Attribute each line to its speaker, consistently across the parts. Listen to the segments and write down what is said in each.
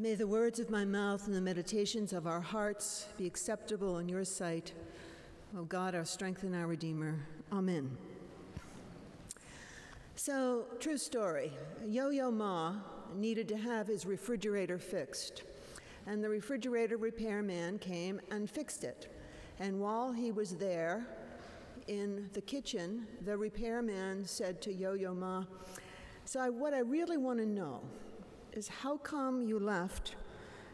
Speaker 1: May the words of my mouth and the meditations of our hearts be acceptable in your sight, O God, our strength and our Redeemer. Amen. So, true story Yo Yo Ma needed to have his refrigerator fixed, and the refrigerator repairman came and fixed it. And while he was there in the kitchen, the repairman said to Yo Yo Ma, So, I, what I really want to know is how come you left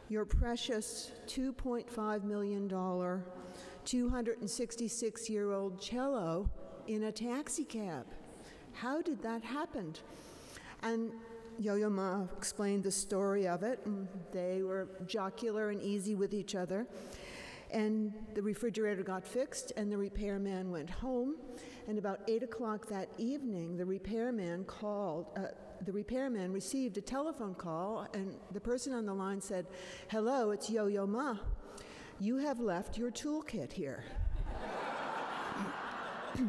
Speaker 1: your precious $2.5 million, 266 year old cello in a taxi cab? How did that happen? And Yo-Yo Ma explained the story of it. And they were jocular and easy with each other. And the refrigerator got fixed, and the repairman went home. And about 8 o'clock that evening, the repairman called, uh, the repairman received a telephone call, and the person on the line said, Hello, it's Yo Yo Ma. You have left your toolkit here.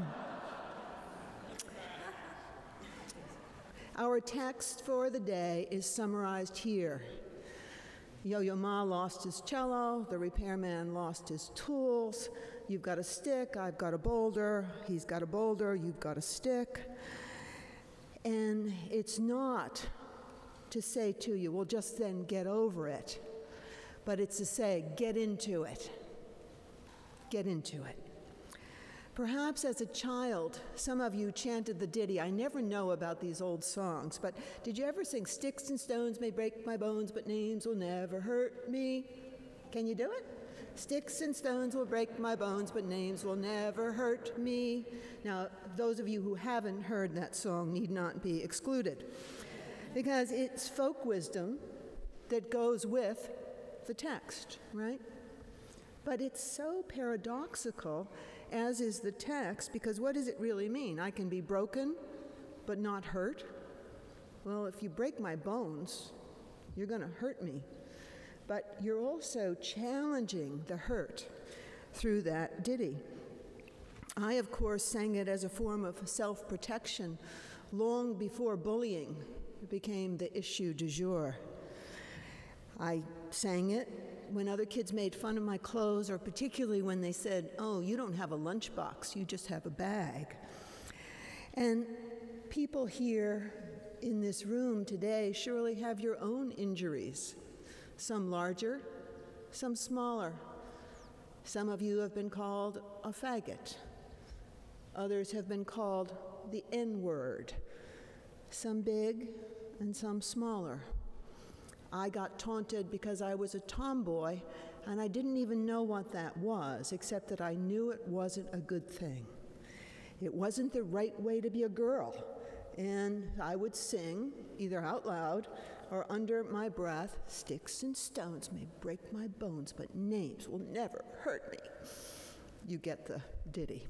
Speaker 1: Our text for the day is summarized here. Yo Yo Ma lost his cello, the repairman lost his tools. You've got a stick, I've got a boulder, he's got a boulder, you've got a stick. And it's not to say to you, well, just then get over it, but it's to say, get into it. Get into it. Perhaps as a child, some of you chanted the ditty. I never know about these old songs, but did you ever sing Sticks and stones may break my bones, but names will never hurt me? Can you do it? Sticks and stones will break my bones, but names will never hurt me. Now, those of you who haven't heard that song need not be excluded, because it's folk wisdom that goes with the text, right? But it's so paradoxical as is the text, because what does it really mean? I can be broken but not hurt? Well, if you break my bones, you're going to hurt me. But you're also challenging the hurt through that ditty. I, of course, sang it as a form of self protection long before bullying became the issue du jour. I sang it when other kids made fun of my clothes, or particularly when they said, Oh, you don't have a lunchbox, you just have a bag. And people here in this room today surely have your own injuries, some larger, some smaller. Some of you have been called a faggot. Others have been called the N word, some big and some smaller. I got taunted because I was a tomboy, and I didn't even know what that was, except that I knew it wasn't a good thing. It wasn't the right way to be a girl. And I would sing, either out loud or under my breath Sticks and stones may break my bones, but names will never hurt me. You get the ditty.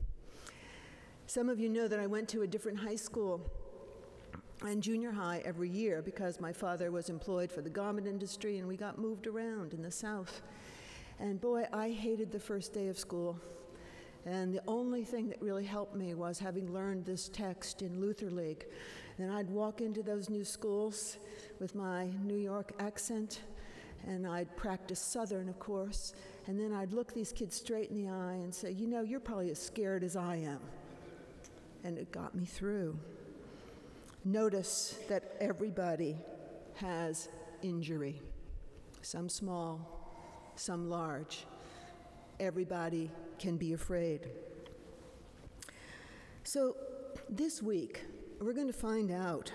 Speaker 1: Some of you know that I went to a different high school and junior high every year because my father was employed for the garment industry and we got moved around in the South. And boy, I hated the first day of school. And the only thing that really helped me was having learned this text in Luther League. And I'd walk into those new schools with my New York accent, and I'd practice Southern, of course. And then I'd look these kids straight in the eye and say, You know, you're probably as scared as I am. And it got me through. Notice that everybody has injury, some small, some large. Everybody can be afraid. So, this week, we're going to find out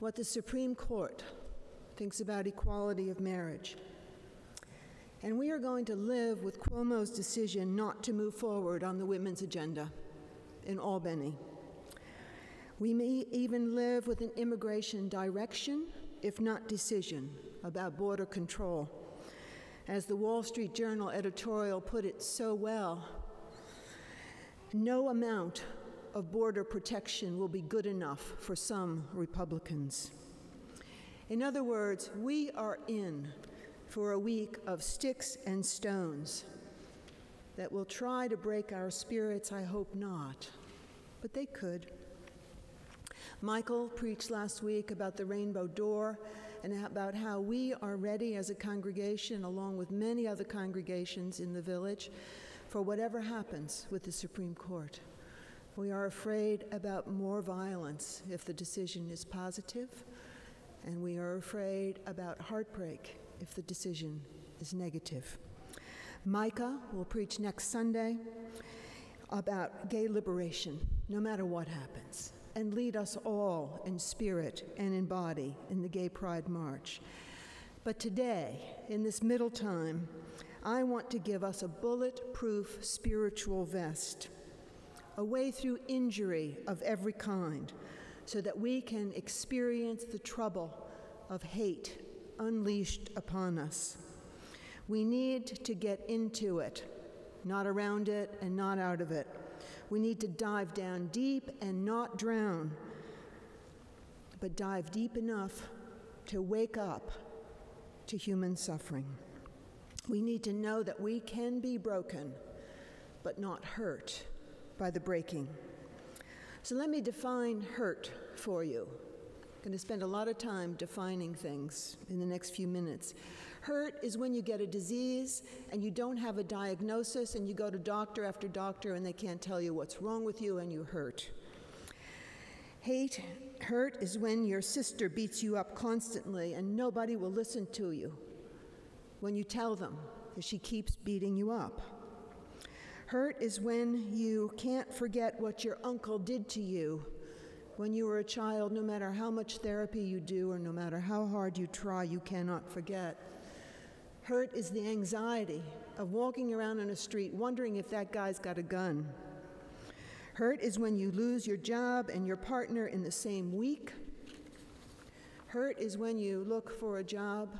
Speaker 1: what the Supreme Court thinks about equality of marriage. And we are going to live with Cuomo's decision not to move forward on the women's agenda in Albany. We may even live with an immigration direction, if not decision, about border control. As the Wall Street Journal editorial put it so well, no amount of border protection will be good enough for some Republicans. In other words, we are in for a week of sticks and stones that will try to break our spirits. I hope not, but they could. Michael preached last week about the rainbow door and about how we are ready as a congregation, along with many other congregations in the village, for whatever happens with the Supreme Court. We are afraid about more violence if the decision is positive, and we are afraid about heartbreak if the decision is negative. Micah will preach next Sunday about gay liberation, no matter what happens, and lead us all in spirit and in body in the Gay Pride March. But today, in this middle time, I want to give us a bulletproof spiritual vest, a way through injury of every kind, so that we can experience the trouble of hate unleashed upon us. We need to get into it, not around it and not out of it. We need to dive down deep and not drown, but dive deep enough to wake up to human suffering. We need to know that we can be broken, but not hurt by the breaking. So let me define hurt for you. I'm going to spend a lot of time defining things in the next few minutes. Hurt is when you get a disease and you don't have a diagnosis and you go to doctor after doctor and they can't tell you what's wrong with you and you hurt. Hate, hurt is when your sister beats you up constantly and nobody will listen to you when you tell them that she keeps beating you up. Hurt is when you can't forget what your uncle did to you when you were a child, no matter how much therapy you do or no matter how hard you try, you cannot forget. Hurt is the anxiety of walking around in a street wondering if that guy's got a gun. Hurt is when you lose your job and your partner in the same week. Hurt is when you look for a job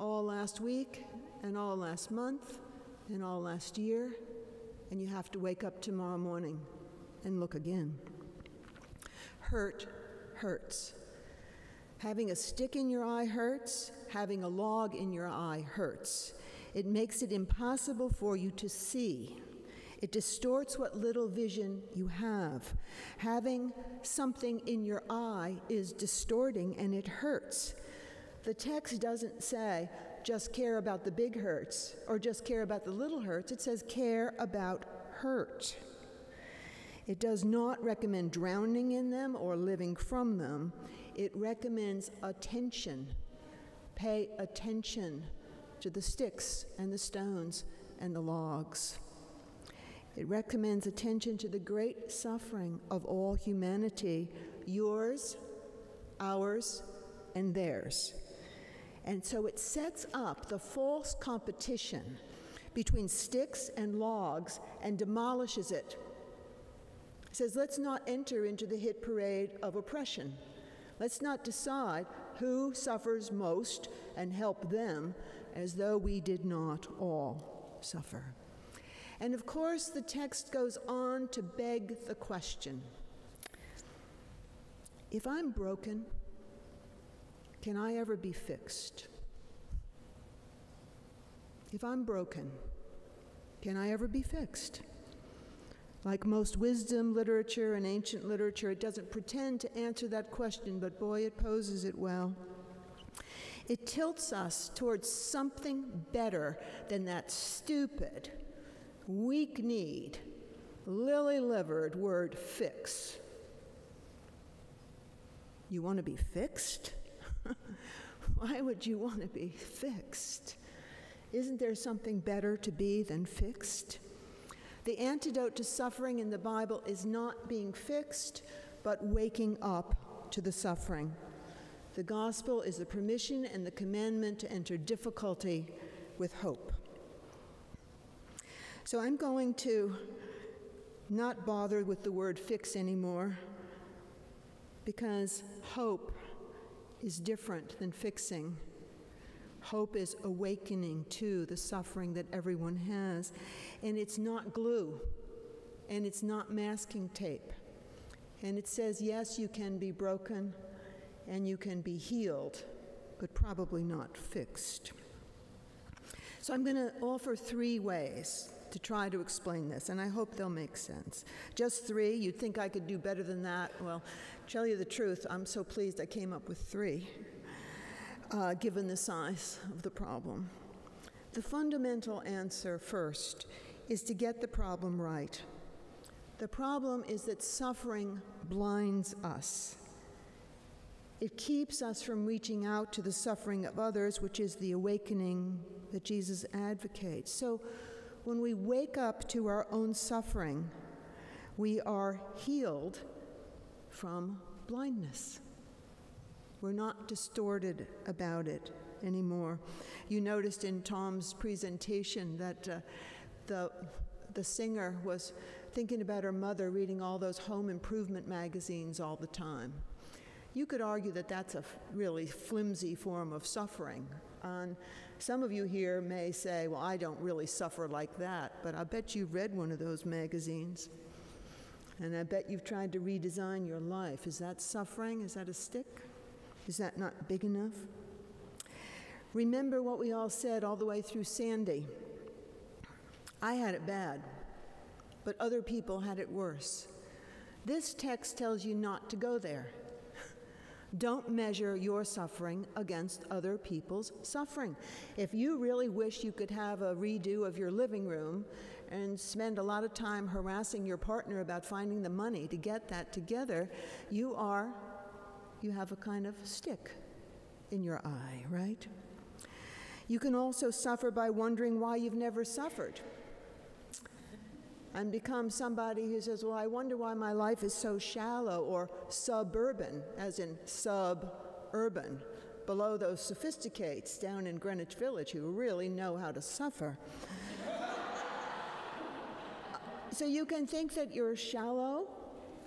Speaker 1: all last week and all last month and all last year, and you have to wake up tomorrow morning and look again. Hurt hurts. Having a stick in your eye hurts, having a log in your eye hurts. It makes it impossible for you to see. It distorts what little vision you have. Having something in your eye is distorting and it hurts. The text doesn't say, just care about the big hurts or just care about the little hurts. It says, care about hurt. It does not recommend drowning in them or living from them. It recommends attention. Pay attention to the sticks and the stones and the logs. It recommends attention to the great suffering of all humanity, yours, ours, and theirs. And so it sets up the false competition between sticks and logs and demolishes it says, let's not enter into the hit parade of oppression. Let's not decide who suffers most and help them as though we did not all suffer. And of course, the text goes on to beg the question if I'm broken, can I ever be fixed? If I'm broken, can I ever be fixed? Like most wisdom literature and ancient literature, it doesn't pretend to answer that question, but boy, it poses it well. It tilts us towards something better than that stupid, weak kneed, lily livered word fix. You want to be fixed? Why would you want to be fixed? Isn't there something better to be than fixed? The antidote to suffering in the Bible is not being fixed, but waking up to the suffering. The gospel is the permission and the commandment to enter difficulty with hope. So I'm going to not bother with the word fix anymore because hope is different than fixing. Hope is awakening to the suffering that everyone has. And it's not glue, and it's not masking tape. And it says, yes, you can be broken and you can be healed, but probably not fixed. So I'm going to offer three ways to try to explain this, and I hope they'll make sense. Just three. You'd think I could do better than that. Well, tell you the truth, I'm so pleased I came up with three. uh, given the size of the problem. The fundamental answer first is to get the problem right. The problem is that suffering blinds us. It keeps us from reaching out to the suffering of others, which is the awakening that Jesus advocates. So when we wake up to our own suffering, we are healed from blindness. We're not distorted about it anymore. You noticed in Tom's presentation that uh, the, the singer was thinking about her mother reading all those home improvement magazines all the time. You could argue that that's a really flimsy form of suffering. Some of you here may say, well, I don't really suffer like that, but I bet you've read one of those magazines. And I bet you've tried to redesign your life. Is that suffering? Is that a stick? Is that not big enough? Remember what we all said all the way through Sandy. I had it bad, but other people had it worse. This text tells you not to go there. Don't measure your suffering against other people's suffering. If you really wish you could have a redo of your living room and spend a lot of time harassing your partner about finding the money to get that together, you are, you have a kind of stick in your eye, right? You can also suffer by wondering why you've never suffered and become somebody who says, Well, I wonder why my life is so shallow or suburban, as in suburban, below those sophisticates down in Greenwich Village who really know how to suffer. so you can think that you're shallow,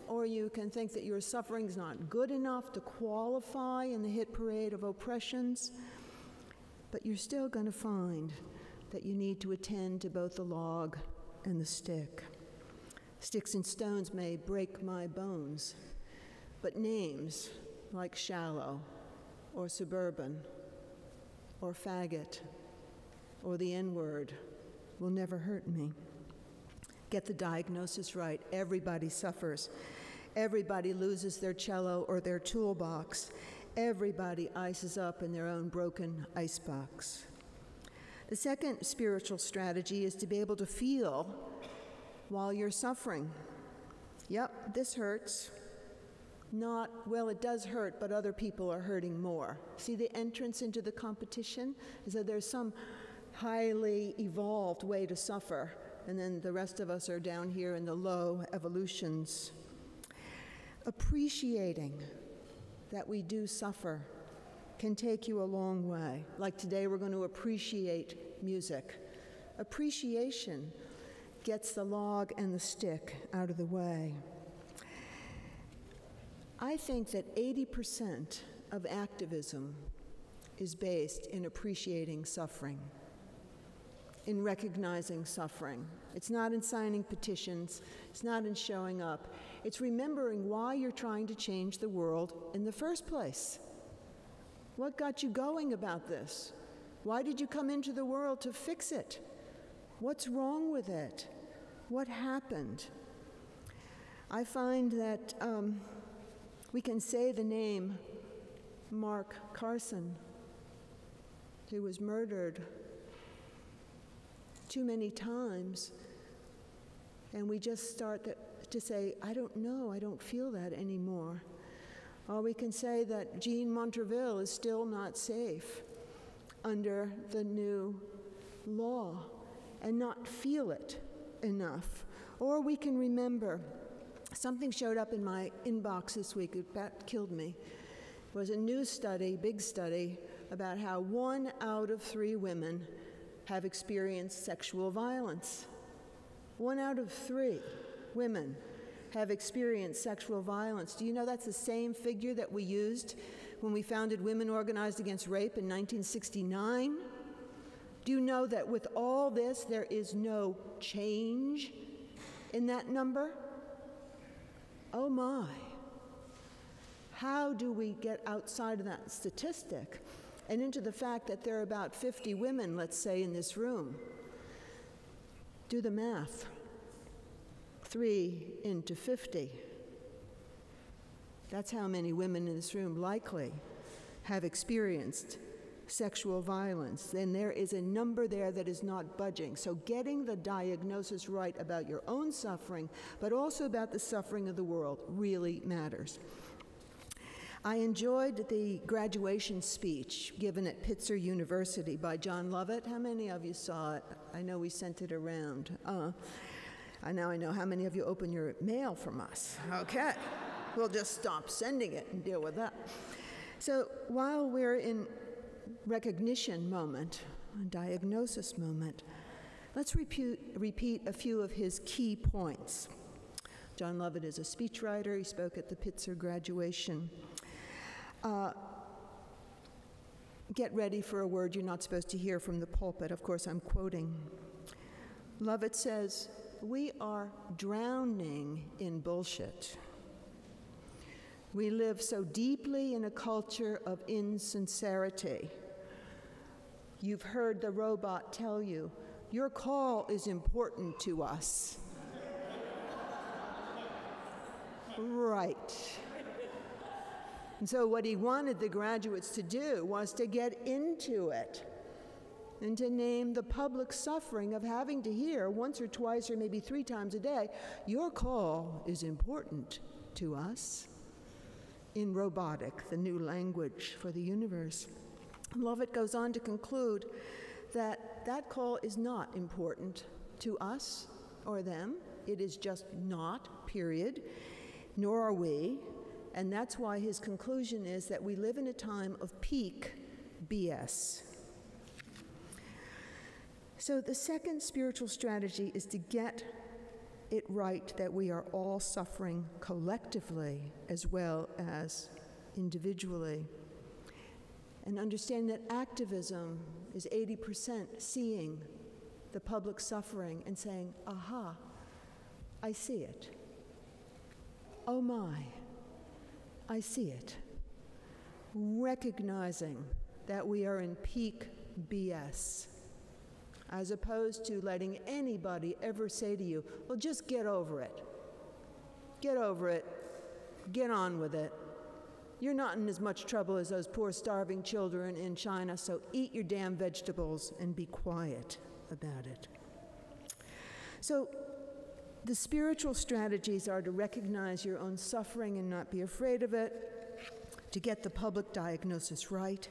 Speaker 1: or you can think that your suffering's not good enough to qualify in the hit parade of oppressions, but you're still going to find that you need to attend to both the log and the stick. Sticks and stones may break my bones, but names like shallow or suburban or faggot or the N word will never hurt me. Get the diagnosis right. Everybody suffers. Everybody loses their cello or their toolbox. Everybody ices up in their own broken icebox. The second spiritual strategy is to be able to feel while you're suffering. Yep, this hurts. Not, well, it does hurt, but other people are hurting more. See the entrance into the competition? Is that there's some highly evolved way to suffer, and then the rest of us are down here in the low evolutions. Appreciating that we do suffer can take you a long way. Like today, we're going to appreciate music. Appreciation gets the log and the stick out of the way. I think that 80% of activism is based in appreciating suffering, in recognizing suffering. It's not in signing petitions, it's not in showing up. It's remembering why you're trying to change the world in the first place. What got you going about this? Why did you come into the world to fix it? What's wrong with it? What happened? I find that um, we can say the name Mark Carson, who was murdered too many times, and we just start to say, I don't know, I don't feel that anymore. Or we can say that Jean Montrevil is still not safe under the new law and not feel it enough. Or we can remember something showed up in my inbox this week, that killed me. It was a new study, big study, about how one out of three women have experienced sexual violence. One out of three women have experienced sexual violence. Do you know that's the same figure that we used when we founded Women Organized Against Rape in 1969? Do you know that with all this, there is no change in that number? Oh my. How do we get outside of that statistic and into the fact that there are about 50 women, let's say, in this room? Do the math. 3 into 50. That's how many women in this room likely have experienced sexual violence, then there is a number there that is not budging. So, getting the diagnosis right about your own suffering, but also about the suffering of the world, really matters. I enjoyed the graduation speech given at Pitzer University by Jon Lovett. How many of you saw it? I know we sent it around. Uh, I now I know how many of you open your mail from us. Okay, we'll just stop sending it and deal with that. So while we're in recognition moment, diagnosis moment, let's repeat, repeat a few of his key points. Jon Lovett is a speechwriter. He spoke at the Pitzer graduation. Uh, get ready for a word you're not supposed to hear from the pulpit. Of course, I'm quoting. Lovett says, We are drowning in bullshit. We live so deeply in a culture of insincerity. You've heard the robot tell you, Your call is important to us. right. And so, what he wanted the graduates to do was to get into it and to name the public suffering of having to hear once or twice or maybe three times a day, your call is important to us. In robotic, the new language for the universe. Lovett goes on to conclude that that call is not important to us or them. It is just not, period. Nor are we. And that's why his conclusion is that we live in a time of peak BS. So, the second spiritual strategy is to get it right that we are all suffering collectively as well as individually. And understanding that activism is 80% seeing the public suffering and saying, aha, I see it. Oh my, I see it. Recognizing that we are in peak BS, as opposed to letting anybody ever say to you, well, just get over it. Get over it. Get on with it. You're not in as much trouble as those poor starving children in China, so eat your damn vegetables and be quiet about it. So, the spiritual strategies are to recognize your own suffering and not be afraid of it, to get the public diagnosis right.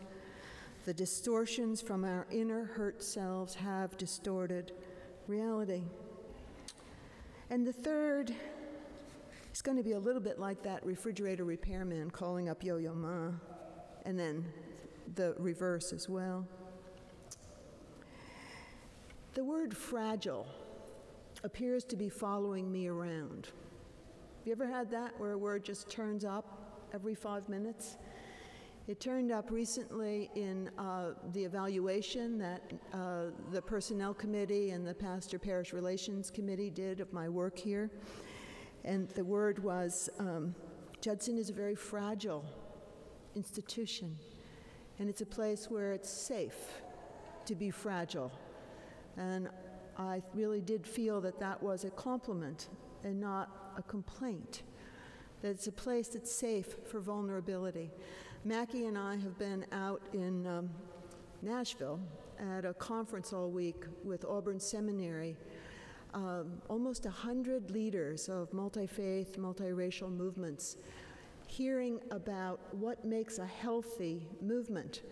Speaker 1: The distortions from our inner hurt selves have distorted reality. And the third is going to be a little bit like that refrigerator repairman calling up Yo Yo Ma, and then the reverse as well. The word fragile appears to be following me around. Have you ever had that where a word just turns up every five minutes? It turned up recently in uh, the evaluation that uh, the Personnel Committee and the Pastor Parish Relations Committee did of my work here. And the word was um, Judson is a very fragile institution, and it's a place where it's safe to be fragile. And I really did feel that that was a compliment and not a complaint. That it's a place that's safe for vulnerability. Mackie and I have been out in um, Nashville at a conference all week with Auburn Seminary. Um, almost 100 leaders of multi faith, multiracial movements hearing about what makes a healthy movement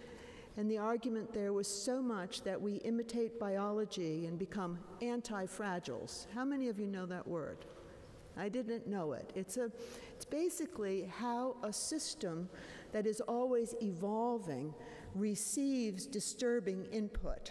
Speaker 1: and the argument there was so much that we imitate biology and become anti fragiles. How many of you know that word? I didn't know it. It's, a, it's basically how a system that is always evolving receives disturbing input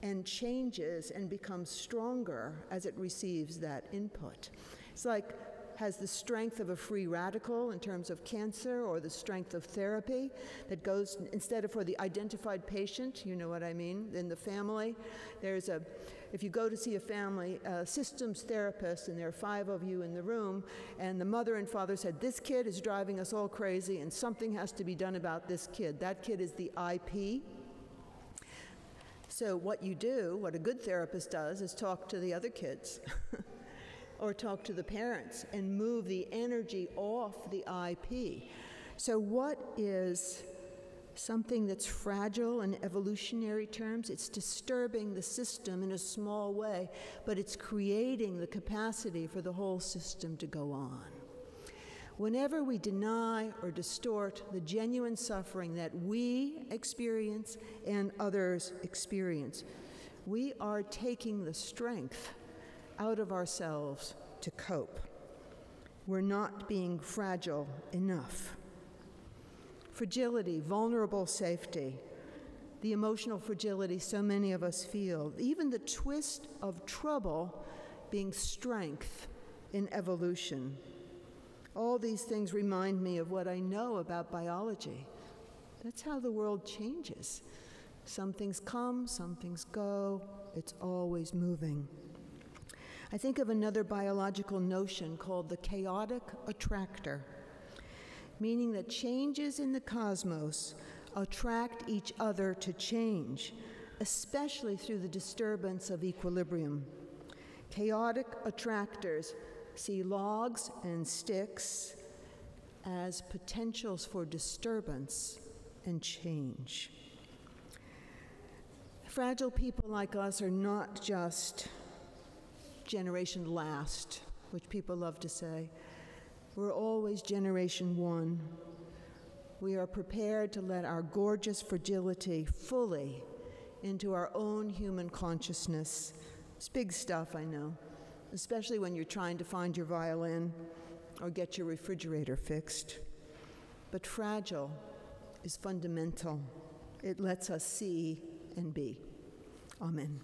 Speaker 1: and changes and becomes stronger as it receives that input. It's like has the strength of a free radical in terms of cancer or the strength of therapy that goes instead of for the identified patient, you know what I mean, in the family. There's a, if you go to see a family systems therapist and there are five of you in the room, and the mother and father said, This kid is driving us all crazy and something has to be done about this kid. That kid is the IP. So, what you do, what a good therapist does, is talk to the other kids. or talk to the parents and move the energy off the IP. So, what is something that's fragile in evolutionary terms. It's disturbing the system in a small way, but it's creating the capacity for the whole system to go on. Whenever we deny or distort the genuine suffering that we experience and others experience, we are taking the strength out of ourselves to cope. We're not being fragile enough fragility, vulnerable safety, the emotional fragility so many of us feel, even the twist of trouble being strength in evolution. All these things remind me of what I know about biology. That's how the world changes. Some things come, some things go, it's always moving. I think of another biological notion called the chaotic attractor meaning that changes in the cosmos attract each other to change, especially through the disturbance of equilibrium. Chaotic attractors see logs and sticks as potentials for disturbance and change. Fragile people like us are not just generation last, which people love to say. We're always Generation One. We are prepared to let our gorgeous fragility fully into our own human consciousness. It's big stuff, I know, especially when you're trying to find your violin or get your refrigerator fixed. But fragile is fundamental, it lets us see and be. Amen.